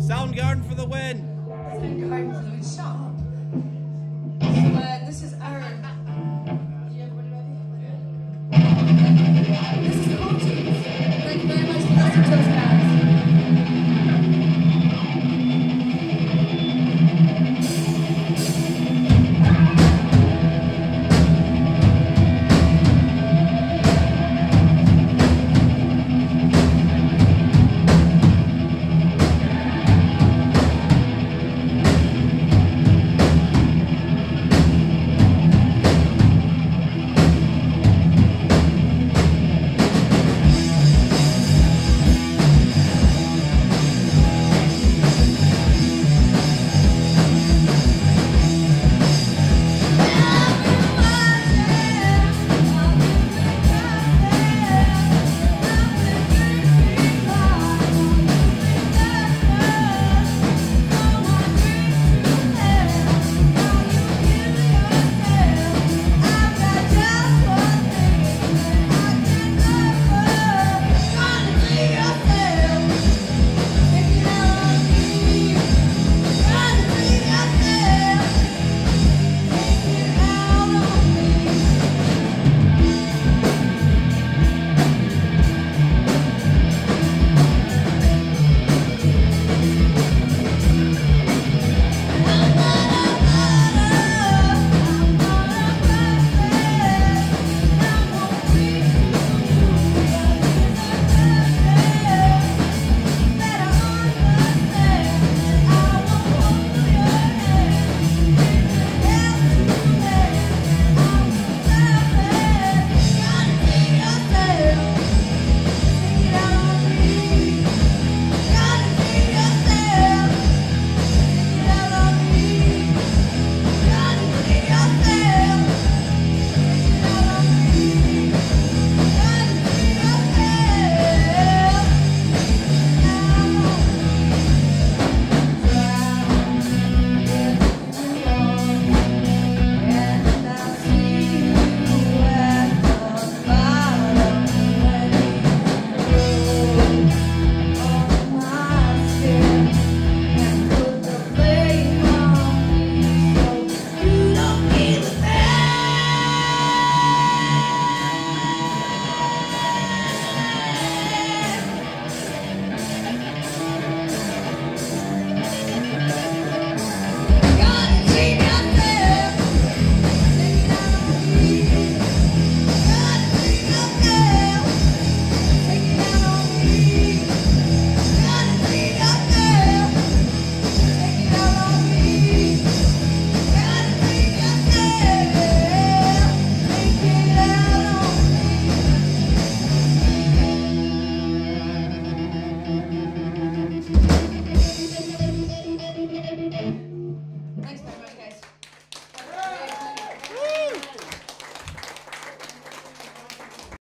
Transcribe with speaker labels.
Speaker 1: Soundgarden for the win.
Speaker 2: Soundgarden for the win. Shut